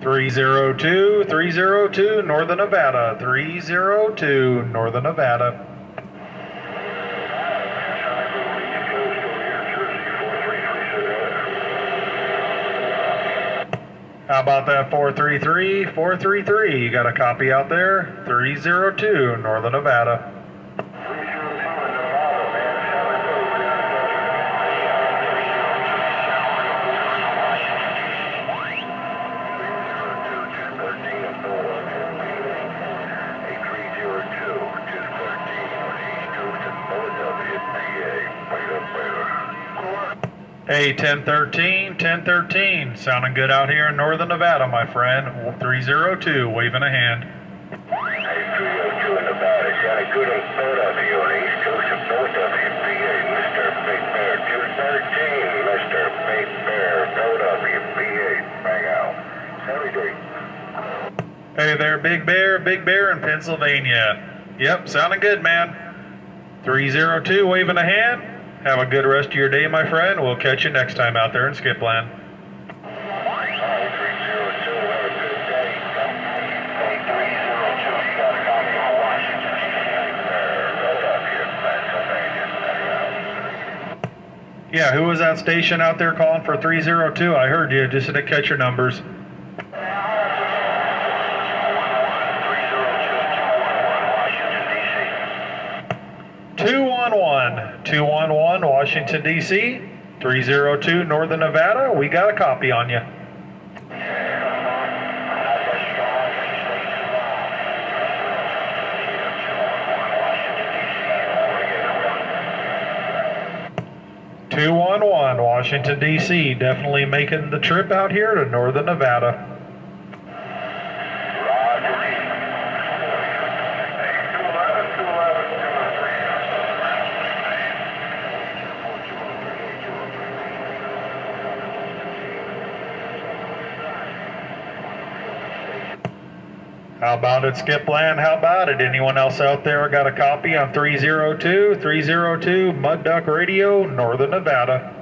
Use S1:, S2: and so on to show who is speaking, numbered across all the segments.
S1: Three zero two, three zero two, Northern Nevada. Three zero two, Northern Nevada. How about that 433? 433, you got a copy out there? 302, Northern Nevada. Hey, 1013, 1013, sounding good out here in Northern Nevada, my friend. 302, waving a hand.
S2: Hey, 302 in Nevada, a good report of you on the East Coast of North WPA, Mr. Big Bear. 213, Mr. Big Bear, WPA, bang out. Every day.
S1: Hey there, Big Bear, Big Bear in Pennsylvania. Yep, sounding good, man. 302, waving a hand. Have a good rest of your day, my friend. We'll catch you next time out there in Skipland. Yeah, who was that station out there calling for 302? I heard you, just didn't catch your numbers. Two one one, two one one, Washington D.C. Three zero two, Northern Nevada. We got a copy on you. Two one one, Washington D.C. Definitely making the trip out here to Northern Nevada. How about it, Skipland? How about it? Anyone else out there got a copy on 302 302 Mud Duck Radio, Northern Nevada?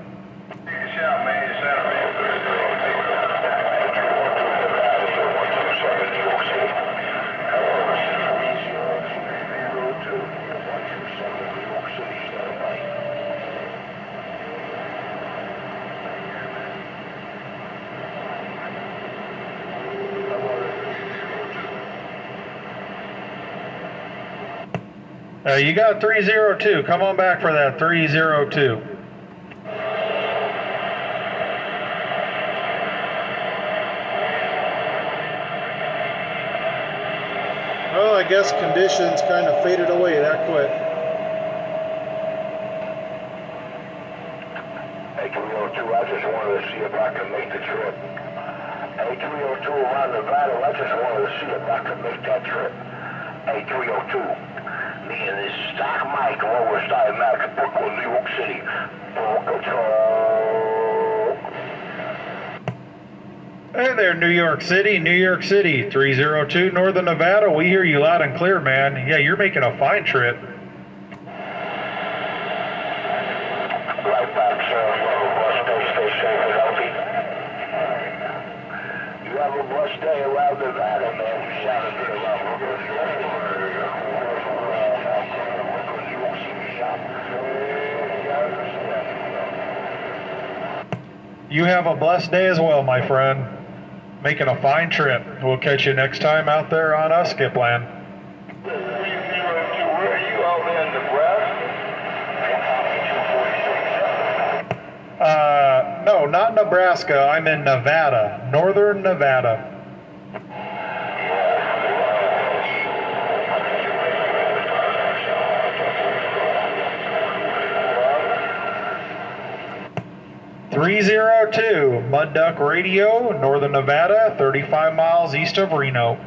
S1: Uh, you got 302. Come on back for that 302.
S3: Well, I guess conditions kind of faded away that quick.
S2: A302, I just wanted to see if I could make the trip. A302 around Nevada, I just wanted to see if I could make that trip. A302 in this stock Brooklyn, New York City.
S1: Hey there, New York City, New York City, 302 Northern Nevada. We hear you loud and clear, man. Yeah, you're making a fine trip.
S2: blessed day around Nevada, man. We sounded very well.
S1: You have a blessed day as well, my friend. Making a fine trip. We'll catch you next time out there on us, Skipland. Uh, no, not Nebraska. I'm in Nevada, Northern Nevada. Three zero two Mud Duck Radio, Northern Nevada, thirty-five miles east of Reno.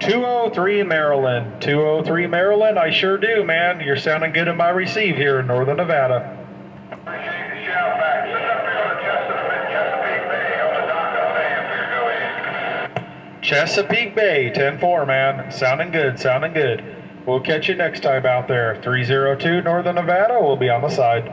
S1: Two oh three Maryland, two oh three Maryland. I sure do, man. You're sounding good in my receive here in Northern Nevada. Chesapeake Bay, 10-4, man. Sounding good, sounding good. We'll catch you next time out there. 302 Northern Nevada, we'll be on the side.